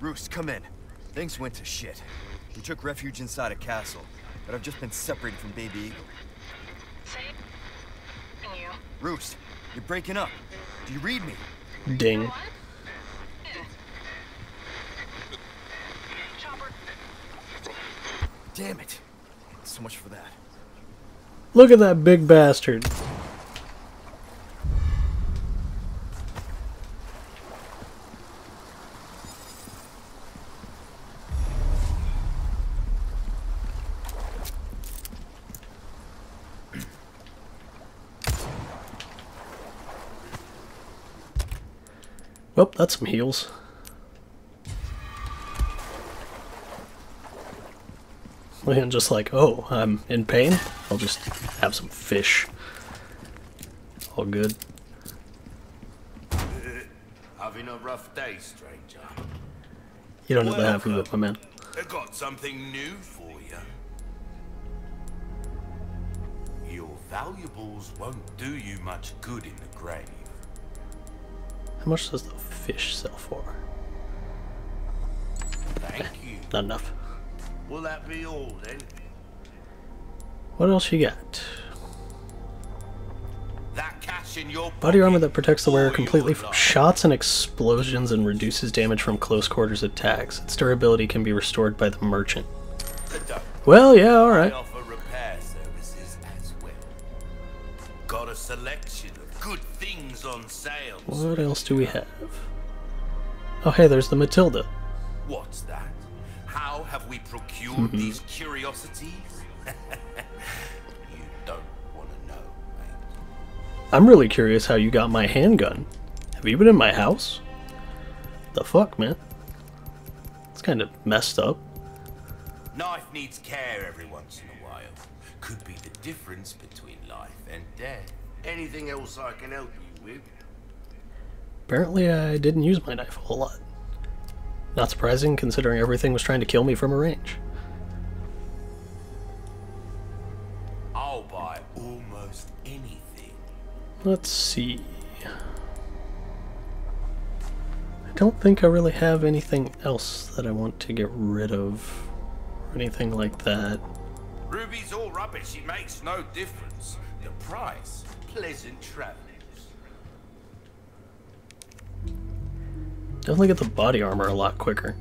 Roost, come in. Things went to shit. We took refuge inside a castle, but I've just been separated from Baby Eagle. Saving you. Roost, you're breaking up. Do you read me? Ding. What? Damn it. So much for that. Look at that big bastard. Well, that's some heals. And just like, oh, I'm in pain? I'll just have some fish. All good. Having a rough day, stranger. You don't know the half of it, my man. I got something new for you. Your valuables won't do you much good in the grave. How much does the fish sell for? Thank eh, you. Not enough. Will that be all then? What else you got? That cash in your Body armor that protects the wearer completely from shots and explosions and reduces damage from close quarters attacks. Its durability can be restored by the merchant. Well, yeah, alright. offer repair services as well. Got a selection of good things on sale. What else do we have? Oh, hey, there's the Matilda. What's that? How have we procured Mm-hmm. these curiosities? you don't want to know, mate. I'm really curious how you got my handgun. Have you been in my house? The fuck, man? It's kind of messed up. Knife needs care every once in a while. Could be the difference between life and death. Anything else I can help you with? Apparently, I didn't use my knife a whole lot. Not surprising, considering everything was trying to kill me from a range. I'll buy almost anything. Let's see. I don't think I really have anything else that I want to get rid of. Or anything like that. Ruby's all rubbish. It makes no difference. The price, pleasant travels. Definitely get the body armor a lot quicker.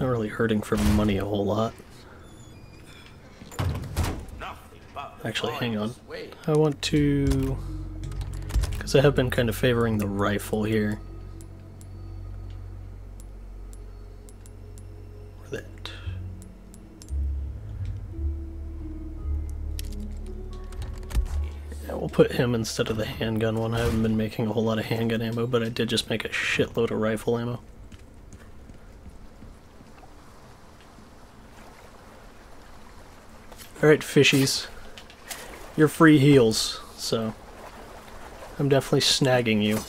Not really hurting for money a whole lot. Actually, hang on. I want to... Because I have been kind of favoring the rifle here. Put him instead of the handgun one. I haven't been making a whole lot of handgun ammo, but I did just make a shitload of rifle ammo. Alright, fishies. You're free heals, so I'm definitely snagging you.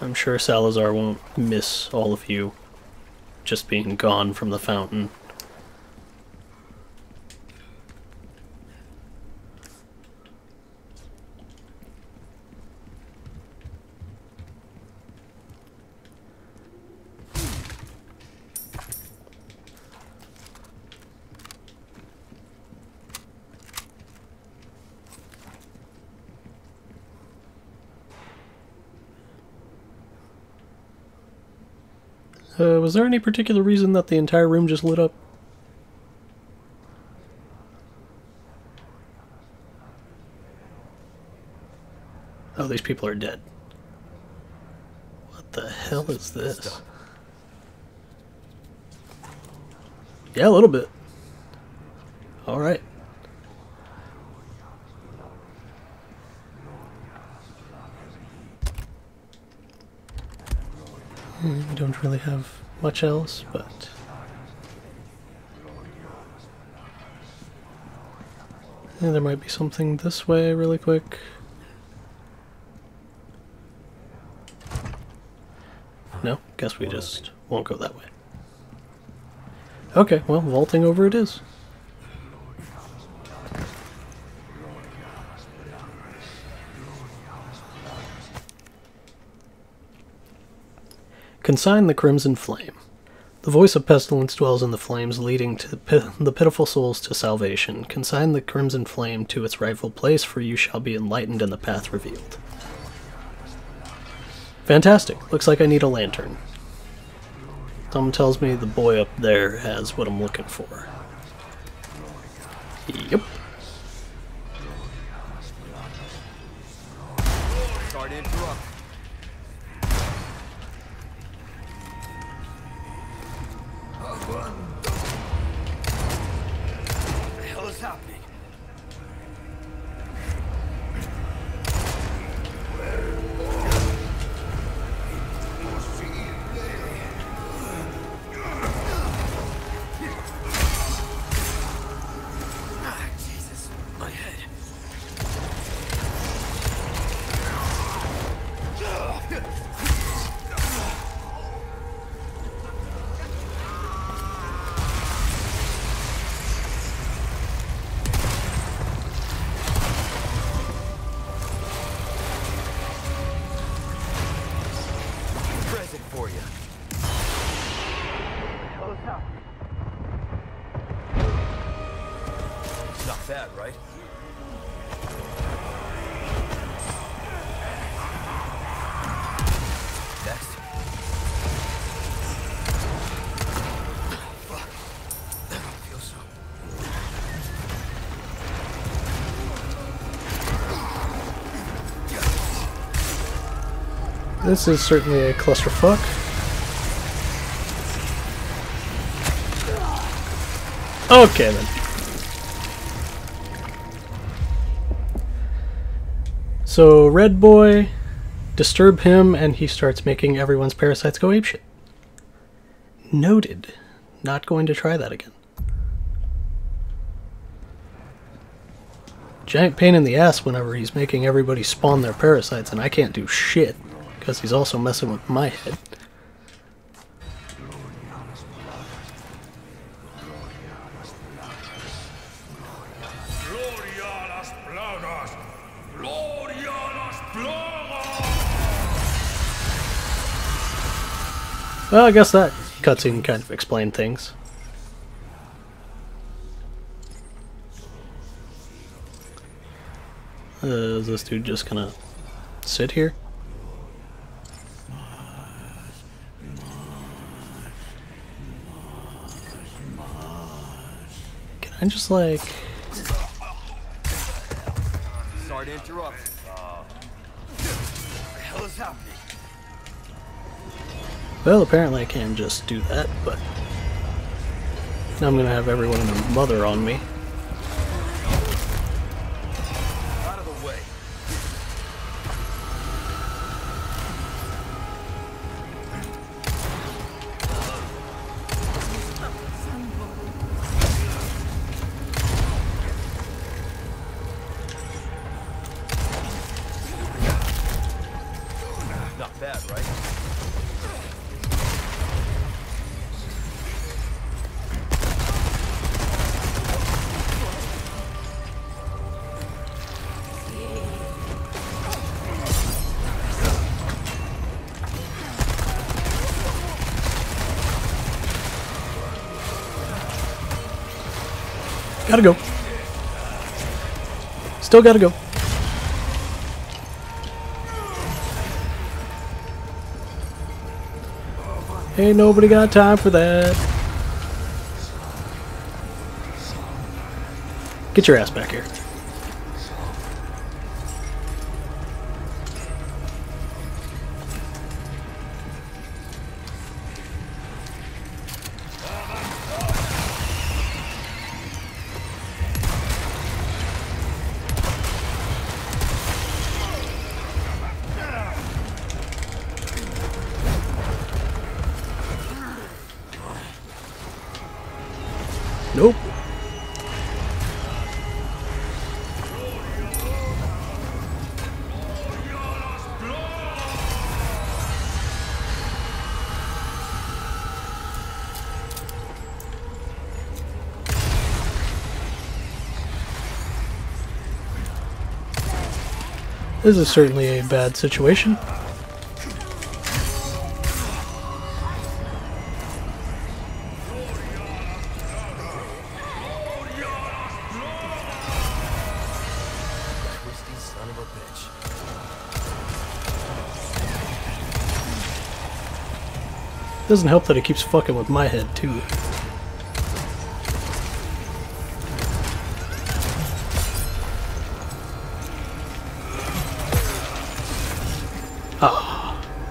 I'm sure Salazar won't miss all of you just being gone from the fountain. Uh, was there any particular reason that the entire room just lit up? Oh, these people are dead. What the hell is this? Yeah, a little bit. Alright. Hmm, we don't really have much else, but. Yeah, there might be something this way really quick. No, guess we just won't go that way. Okay, well, vaulting over it is. Consign the crimson flame. The voice of pestilence dwells in the flames, leading to the, the pitiful souls to salvation. Consign the crimson flame to its rightful place, for you shall be enlightened and the path revealed. Fantastic. Looks like I need a lantern. Someone tells me the boy up there has what I'm looking for. This is certainly a clusterfuck. Okay then. So Red Boy, disturb him, and he starts making everyone's parasites go apeshit. Noted. Not going to try that again. Giant pain in the ass whenever he's making everybody spawn their parasites, and I can't do shit because he's also messing with my head. Well, I guess that cutscene kind of explained things. Uh, is this dude just gonna sit here? Can I just like... Sorry to interrupt. Uh, what the hell is happening? Well, apparently I can just do that, but... Now I'm gonna have everyone and their mother on me. Gotta go. Still gotta go. Ain't nobody got time for that. Get your ass back here. This is certainly a bad situation. Doesn't help that it keeps fucking with my head, too.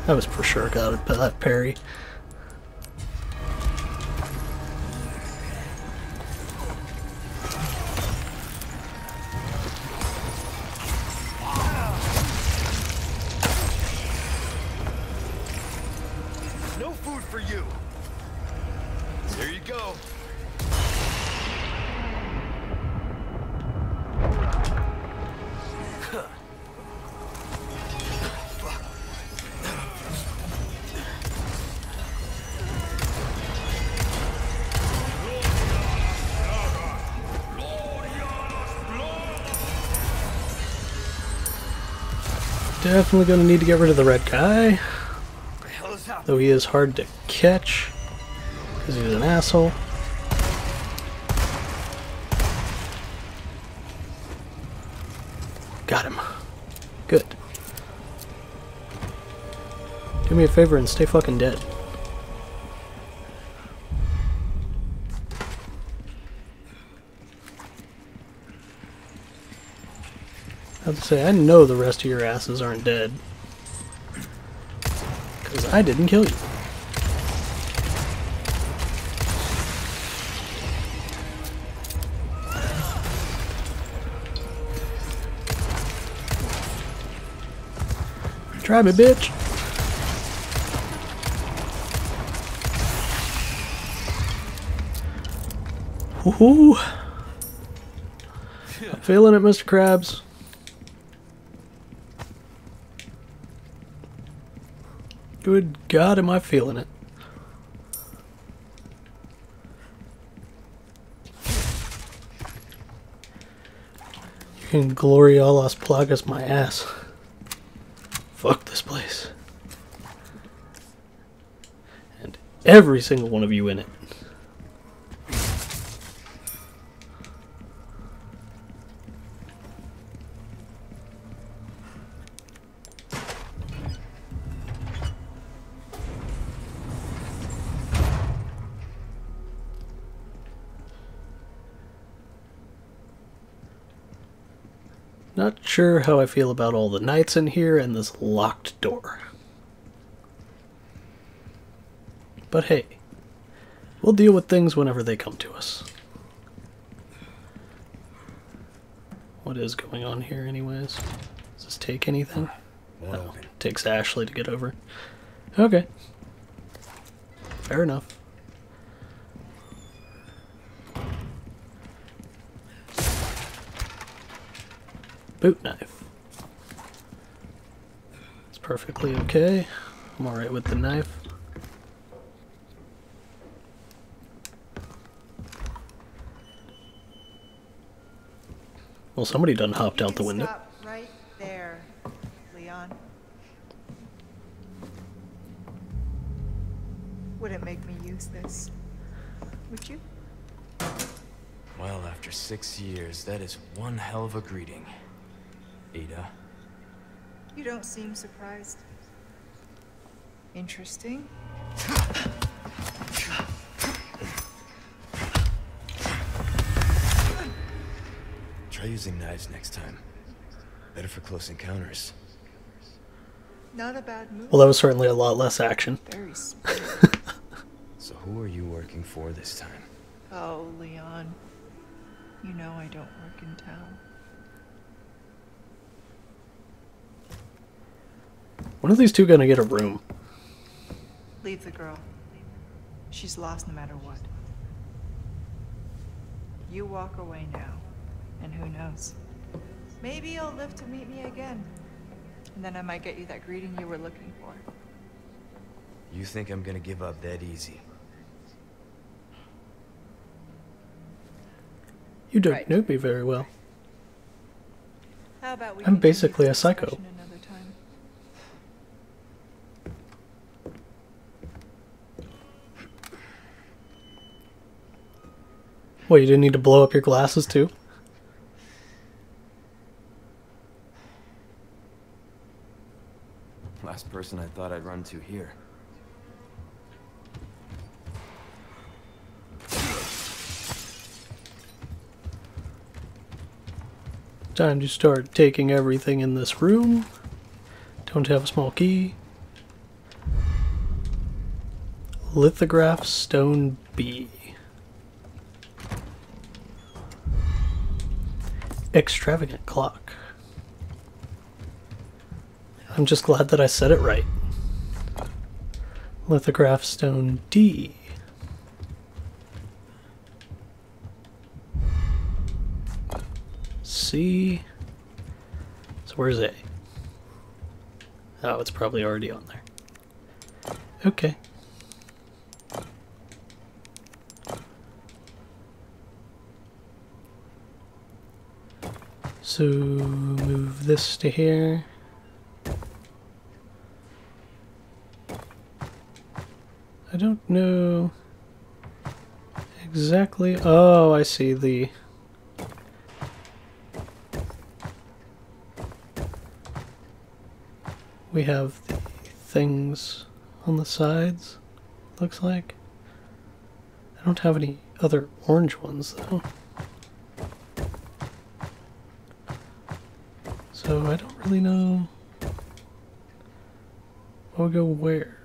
That was for sure got it, that parry. Definitely gonna need to get rid of the red guy. Though he is hard to catch. Because he's an asshole. Got him. Good. Do me a favor and stay fucking dead. I have to say, I know the rest of your asses aren't dead. Because I didn't kill you. Try me, bitch. Woohoo! I'm feeling it, Mr. Krabs. Good God, am I feeling it? You can glory a las plagas my ass. Fuck this place. And every single one of you in it. Sure how I feel about all the knights in here and this locked door. But hey, we'll deal with things whenever they come to us. What is going on here, anyways? Does this take anything? Won't No, open. takes Ashley to get over. Okay. Fair enough. Boot knife. It's perfectly okay. I'm alright with the knife. Well, somebody done hopped out the window. Stop right there, Leon. Wouldn't make me use this. Would you? Well, after six years, that is one hell of a greeting. Ada. You don't seem surprised. Interesting. Try using knives next time. Better for close encounters. Not a bad move. Well, that was certainly a lot less action. Very smart. So who are you working for this time? oh, Leon. You know I don't work in town. When are these two gonna get a room? Leave the girl. She's lost no matter what. You walk away now, and who knows? Maybe you'll live to meet me again. And then I might get you that greeting you were looking for. You think I'm gonna give up that easy? You don't Right. know me very well. How about we I'm basically a psycho. What, you didn't need to blow up your glasses too? Last person I thought I'd run to here. Time to start taking everything in this room. Don't have a small key. Lithograph stone B. Extravagant clock. I'm just glad that I said it right. Lithograph stone D. C. So where's A? Oh, it's probably already on there. Okay. So move this to here. I don't know exactly. Oh, I see the. We have the things on the sides, looks like. I don't have any other orange ones though. So I don't really know I'll go where.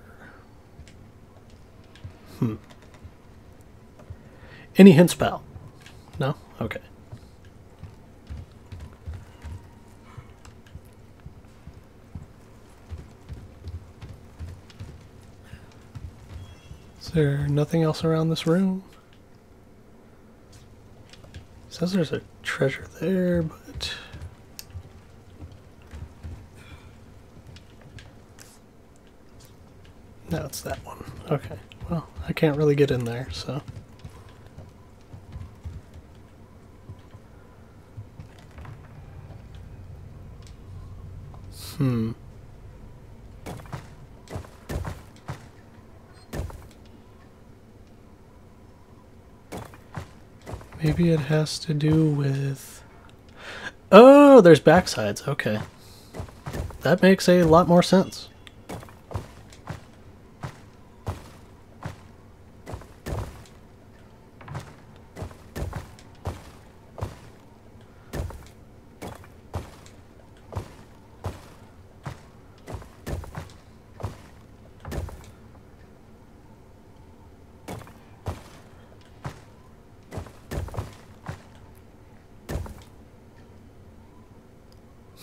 Hmm. Any hints, pal? No? Okay. Is there nothing else around this room? says there's a treasure there, but no, it's that one. Okay. Well, I can't really get in there, so. Hmm. Maybe it has to do with. Oh, there's backsides. Okay. That makes a lot more sense.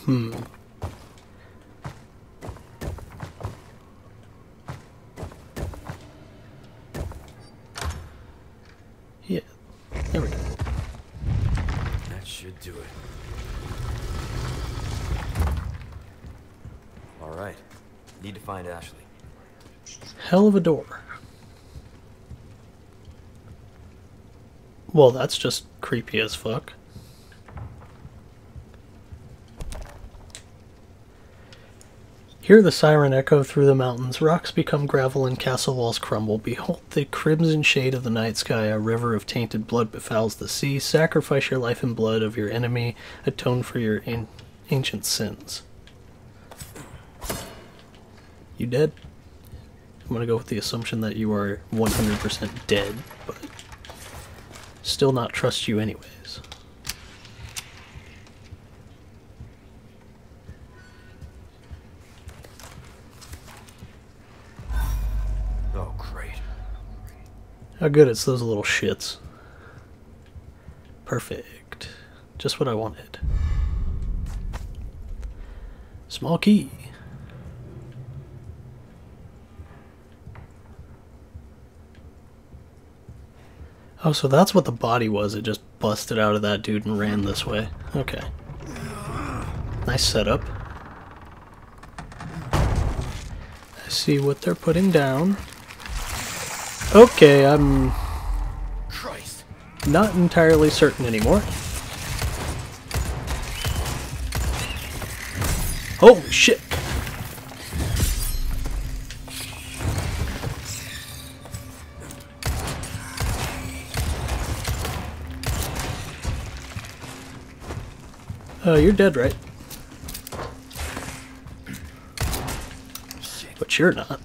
Hmm. Yeah, there we go. That should do it. All right. Need to find Ashley. Door. Well, that's just creepy as fuck. Hear the siren echo through the mountains, rocks become gravel and castle walls crumble. Behold the crimson shade of the night sky, a river of tainted blood befouls the sea. Sacrifice your life and blood of your enemy, atone for your an- ancient sins. You dead? I'm gonna go with the assumption that you are 100% dead, but still not trust you anyways. Oh, great. How good it's those little shits. Perfect. Just what I wanted. Small key. Oh, so that's what the body was. It just busted out of that dude and ran this way. Okay. Nice setup. I see what they're putting down. Okay, I'm Christ. not entirely certain anymore. Holy shit! Uh, you're dead, right? But you're not.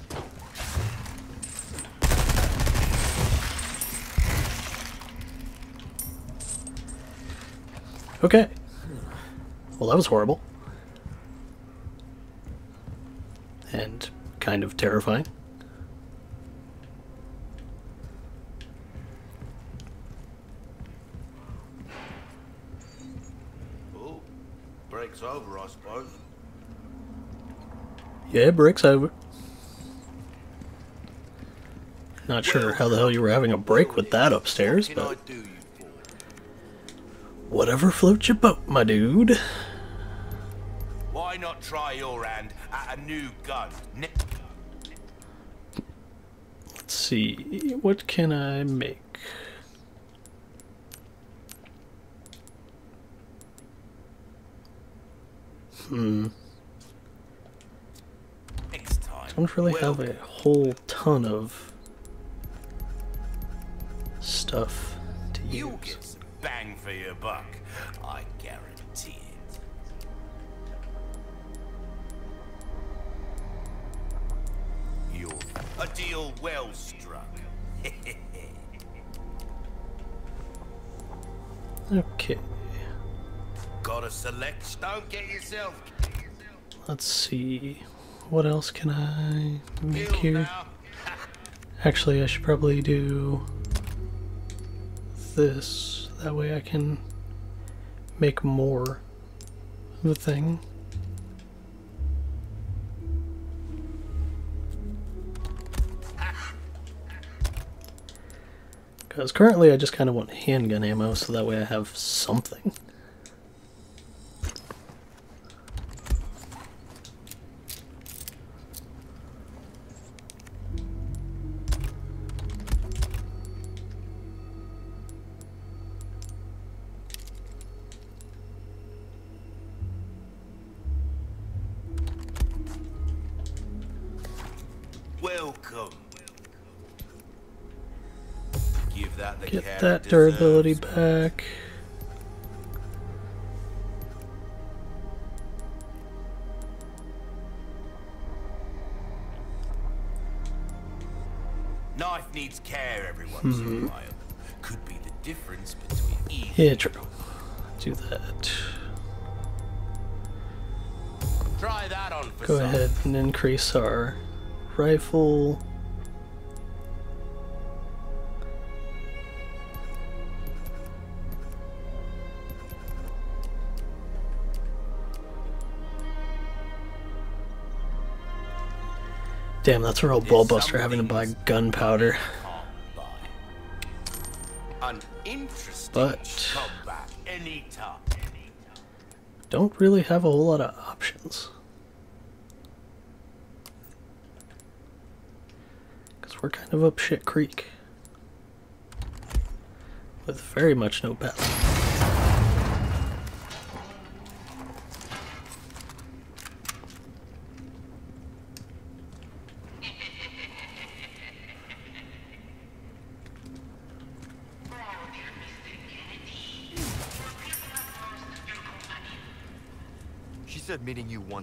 Okay. Well, that was horrible. And kind of terrifying. Oh, break's over, I suppose. Yeah, break's over. Not sure how the hell you were having a break with that upstairs, What can I but do you for? whatever floats your boat, my dude. Why not try your hand at a new gun? Let's see, what can I make? Hmm, Next time. Don't really have a whole ton of stuff to use. get some bang for your buck. I guarantee it. You're a deal well struck. Okay, Got a select? Don't get yourself let's see, what else can I make here? Actually, I should probably do this. That way I can make more of a thing. Because currently I just kind of want handgun ammo so that way I have something. Durability back. Knife needs care every once Hmm. in a while. Could be the difference between evil. Yeah, true. Do that. Try that on for Go ahead and increase our rifle. Damn, that's a real ballbuster having to buy gunpowder. Can't buy. An interesting But- Don't really have a whole lot of options. Because we're kind of up shit creek. With very much no path.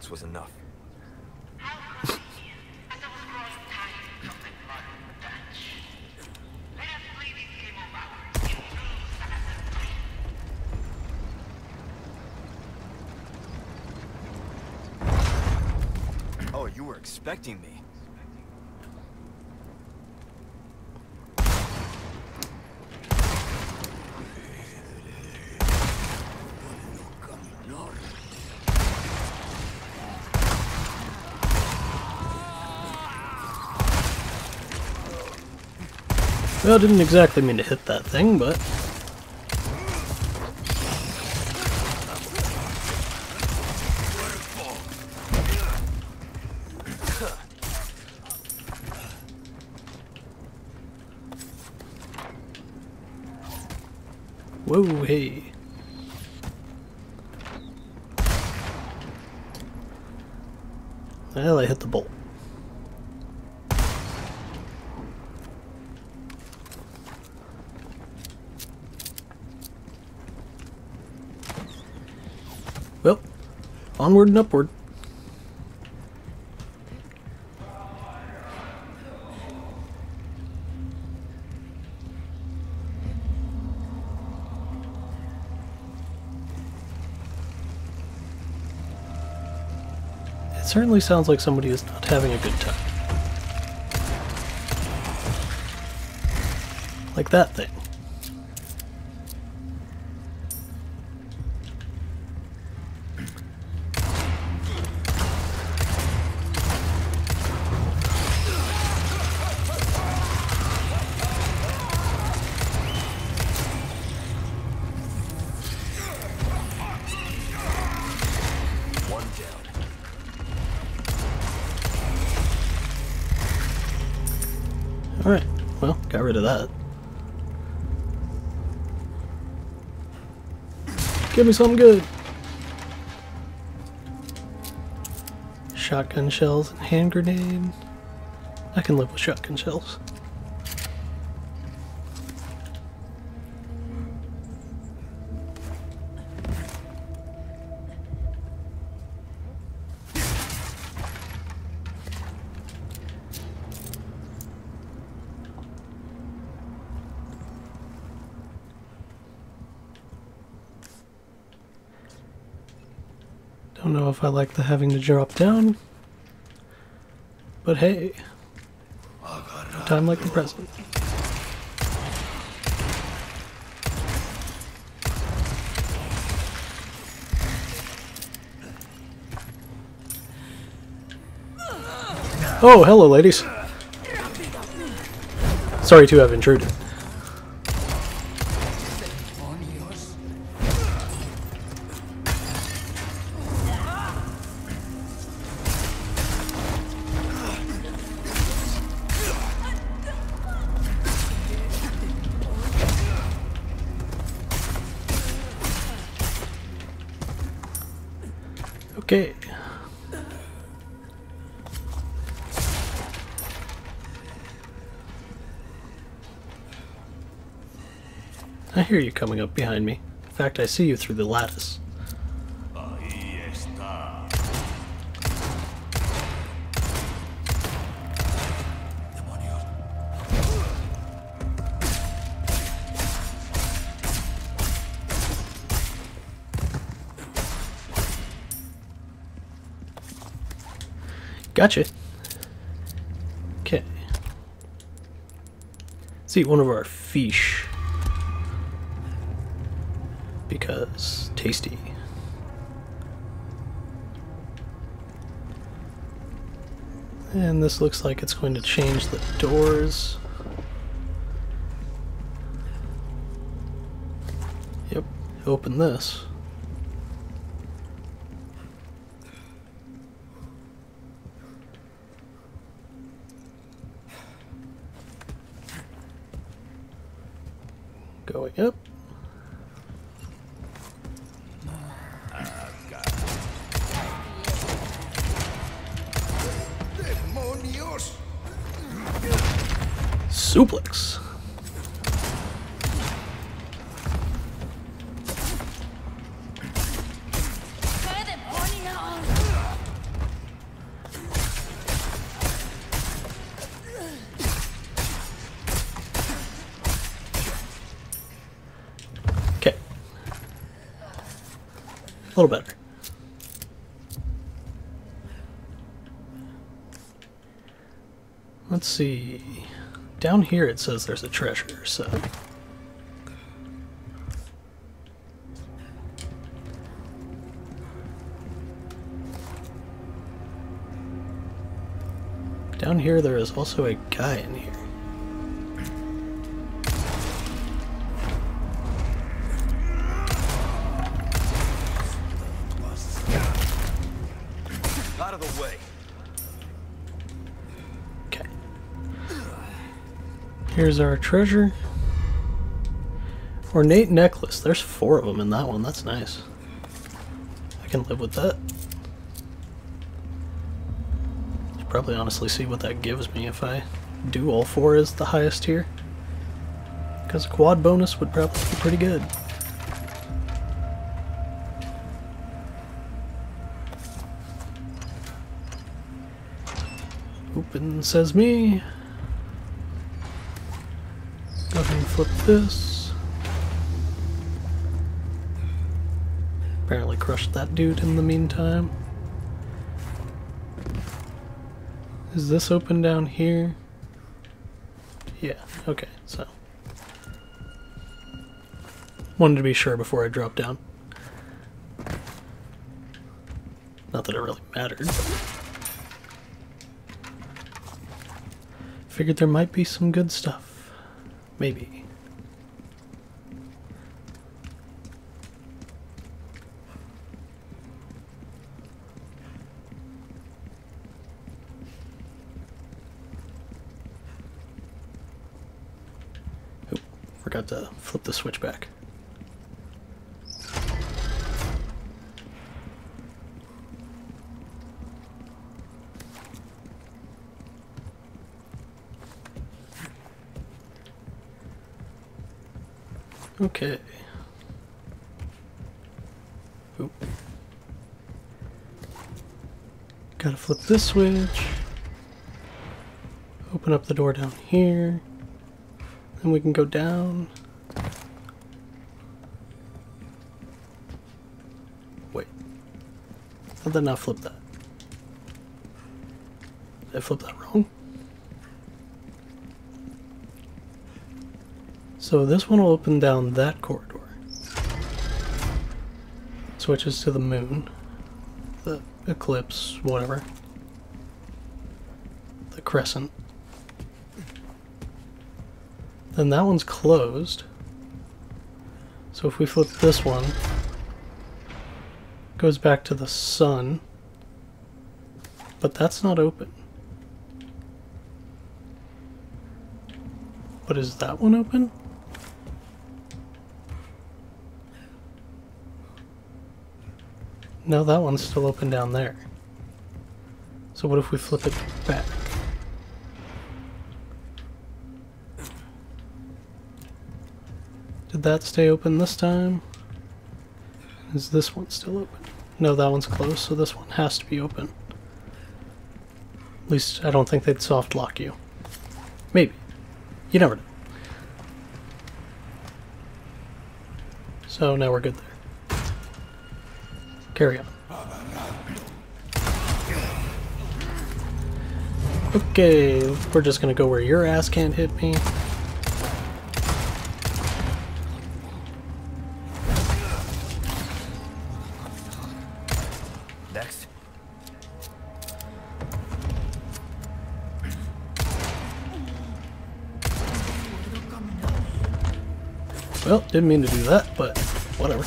Once was enough. Oh, you were expecting me. Well, didn't exactly mean to hit that thing, but Whoa, hey. Well, I hit the bolt. Onward and upward. It certainly sounds like somebody is not having a good time. Like that thing. Give me something good. Shotgun shells and hand grenade. I can live with shotgun shells. Like the having to drop down. But hey, time like the present. Oh, hello, ladies. Sorry to have intruded. I hear you coming up behind me. In fact, I see you through the lattice. Gotcha. Okay. Let's eat one of our fish. Tasty. And this looks like it's going to change the doors. Yep, open this. Little better. Let's see. Down here it says there's a treasure, so. Down here there is also a guy in here. Here's our treasure. Ornate necklace. There's four of them in that one. That's nice. I can live with that. Should probably honestly see what that gives me if I do all four as the highest tier. Because a quad bonus would probably be pretty good. Open says me. Flip this. Apparently crushed that dude in the meantime. Is this open down here? Yeah, okay, so. Wanted to be sure before I dropped down. Not that it really mattered. Figured there might be some good stuff. Maybe. Oop, forgot to flip the switch back. Okay. Oop. Gotta flip this switch. Open up the door down here. Then we can go down. How did I flip that? Did I flip that wrong? So this one will open down that corridor. Switches to the moon. The eclipse, whatever. The crescent. Then that one's closed. So if we flip this one, goes back to the sun. But that's not open. But is that one open? No, that one's still open down there. So what if we flip it back? Did that stay open this time? Is this one still open? No, that one's closed, so this one has to be open. At least, I don't think they'd soft lock you. Maybe. You never know. So now we're good there. Carry on. Okay, we're just gonna go where your ass can't hit me. Didn't mean to do that, but whatever.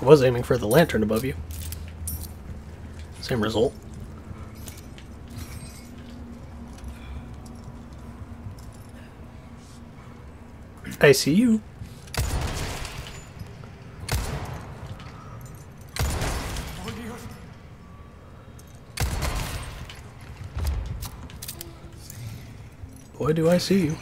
I was aiming for the lantern above you. Same result. I see you. Boy, do I see you.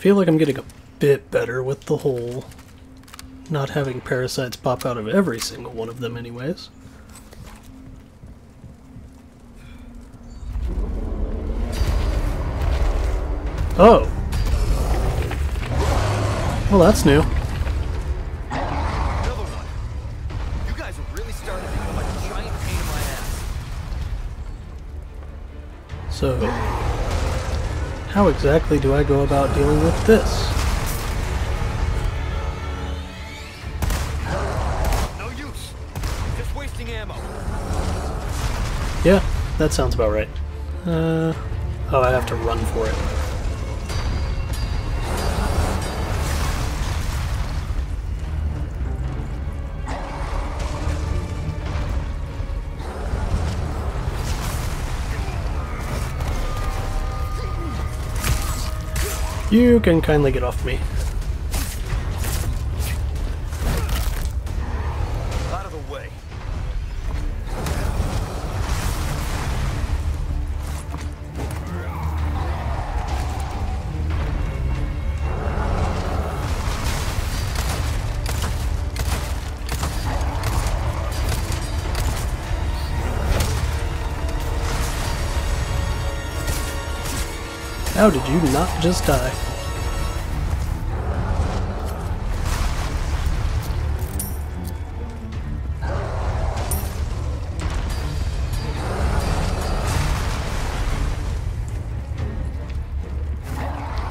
Feel like I'm getting a bit better with the whole not having parasites pop out of every single one of them anyways. Oh. Well, that's new. Another one. You guys are really starting how exactly do I go about dealing with this? No use. Just wasting ammo. Yeah, that sounds about right. Uh, oh, I have to run for it. You can kindly get off me. Not just die?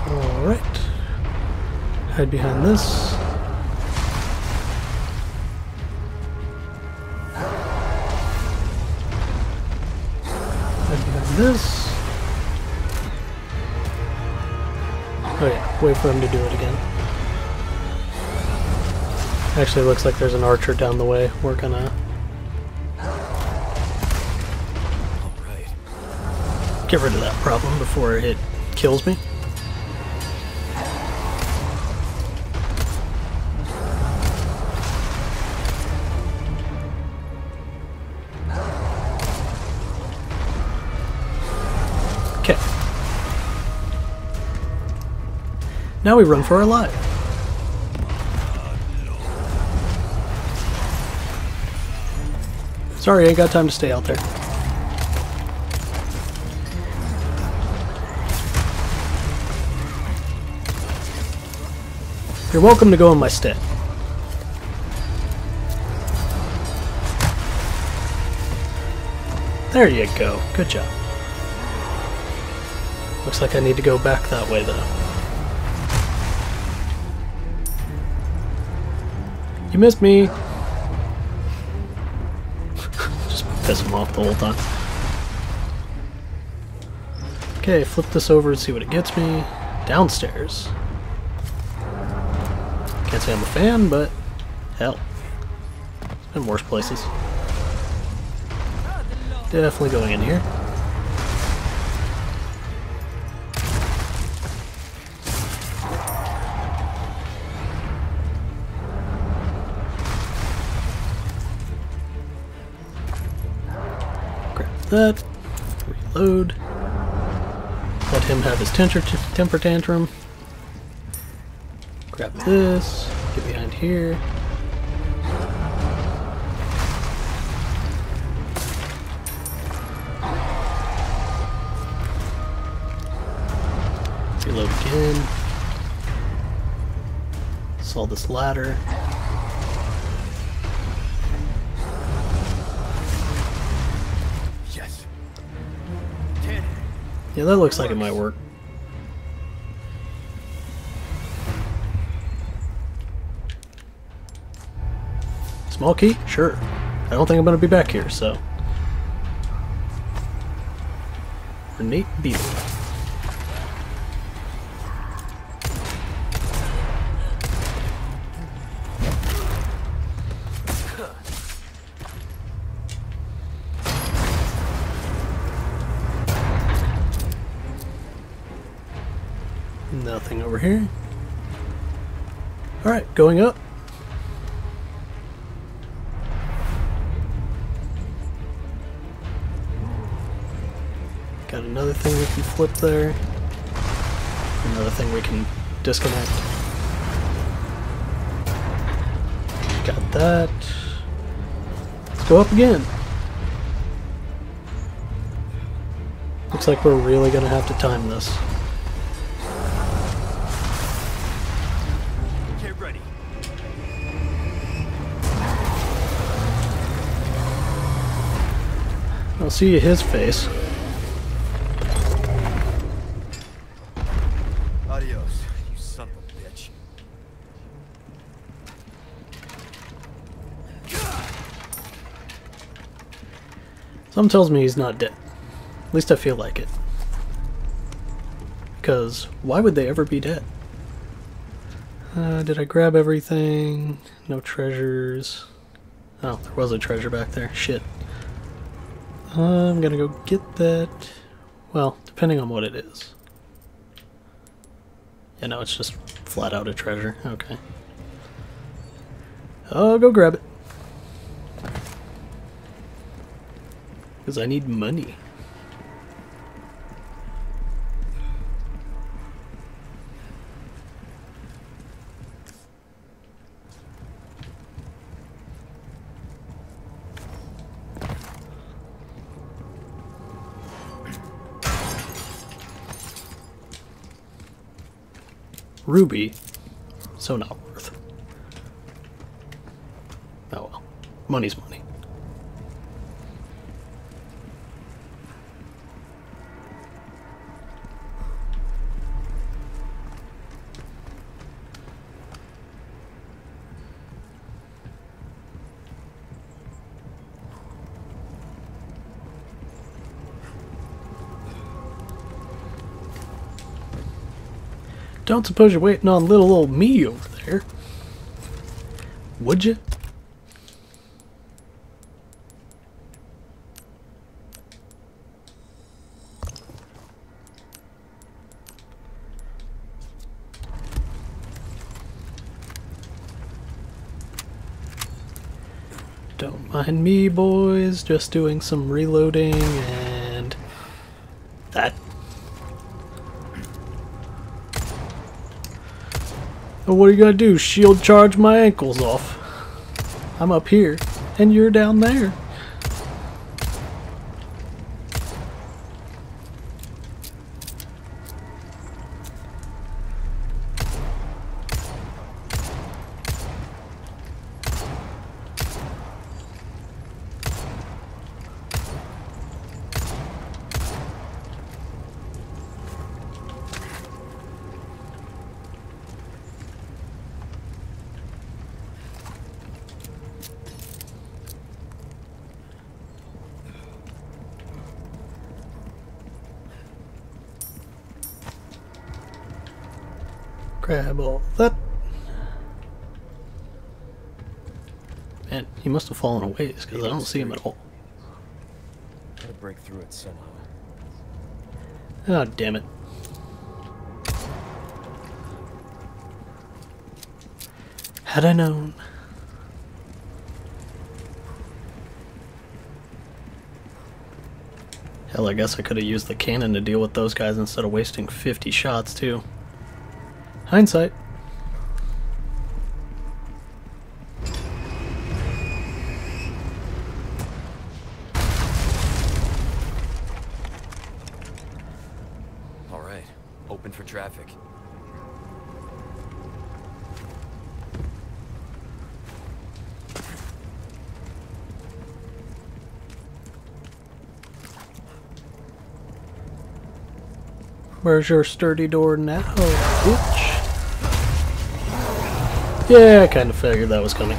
Alright. Hide behind this. Hide behind this. Wait for him to do it again. Actually, looks like there's an archer down the way. We're gonna get rid of that problem before it kills me. Now we run for our life. Sorry, I ain't got time to stay out there. You're welcome to go in my stead. There you go. Good job. Looks like I need to go back that way, though. You missed me! Just piss him off the whole time. Okay, flip this over and see what it gets me. Downstairs. Can't say I'm a fan, but hell. It's been worse places. Definitely going in here. That. Reload. Let him have his temper, temper tantrum. Grab this. Get behind here. Reload again. Saw this ladder. Yeah, that looks like it might work. Small key? Sure. I don't think I'm going to be back here, so. Ornate beetle. Going up. Got another thing we can flip there. Another thing we can disconnect. Got that. Let's go up again. Looks like we're really gonna have to time this. I'll see his face. Adios, you son of a bitch. Something tells me he's not dead. At least I feel like it. Because why would they ever be dead? Uh, did I grab everything? No treasures. Oh, there was a treasure back there. Shit. I'm gonna go get that. Well, depending on what it is. Yeah, no, it's just flat out a treasure. Okay. I'll go grab it. Because I need money. Ruby, so not worth. Oh well, money's money. Don't suppose you're waiting on little old me over there. Would you? Don't mind me, boys. Just doing some reloading And what are you gonna do? Shield charge my ankles off? I'm up here, and you're down there. Grab all that. Man, he must have fallen away because I don't see him at all. Gotta break through it somehow. Oh, damn it. Had I known. Hell, I guess I could have used the cannon to deal with those guys instead of wasting 50 shots, too. Hindsight. All right, open for traffic. Where's your sturdy door now, bitch? Yeah, I kind of figured that was coming.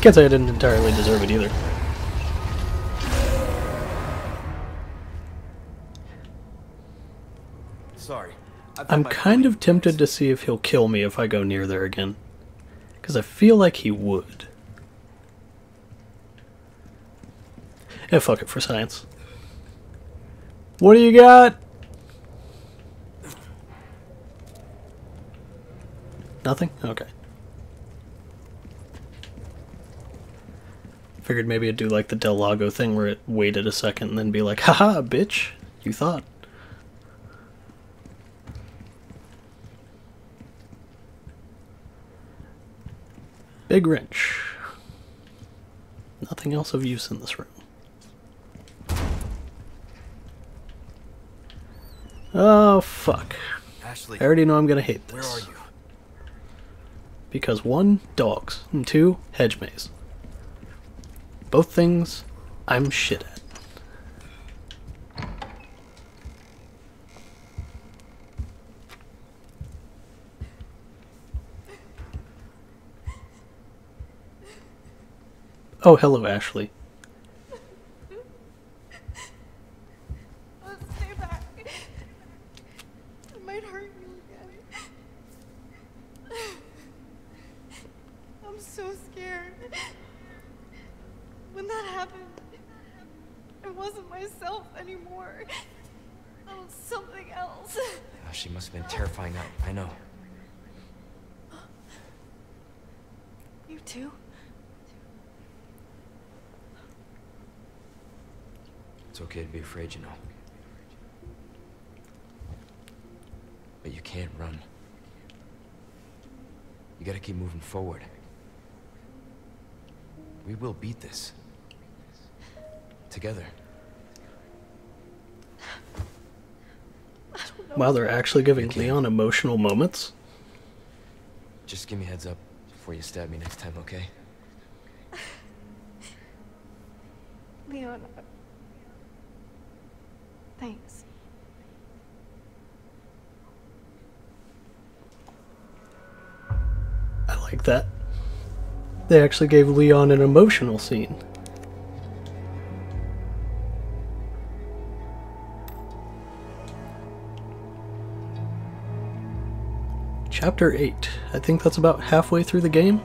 Can't say I didn't entirely deserve it either. Sorry. I'm kind of tempted to see if he'll kill me if I go near there again. Because I feel like he would. Yeah, fuck it for science. What do you got? Nothing? Okay. Figured maybe it'd do like the Del Lago thing where it waited a second and then be like, haha, bitch, you thought. Big wrench. Nothing else of use in this room. Oh, fuck. Ashley, I already know I'm gonna hate this. where are you? Because one, dogs, and two, hedge maze. Both things I'm shit at. Oh, hello, Ashley. Let's stay back. It might hurt you again. I'm so scared. When that happened, I wasn't myself anymore. I was something else. Oh, she must have been terrifying out. I know. You too? It's okay to be afraid, you know. But you can't run. You gotta keep moving forward. We will beat this. Together. Wow, they're actually giving Leon emotional moments. Just give me heads up before you stab me next time, okay? Leon. Uh, thanks. I like that. They actually gave Leon an emotional scene. Chapter 8. I think that's about halfway through the game.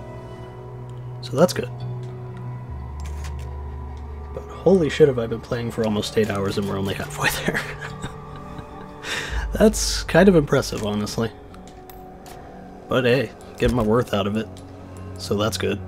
So that's good. But holy shit have I been playing for almost 8 hours and we're only halfway there. that's kind of impressive, honestly. But hey, get my worth out of it. So that's good.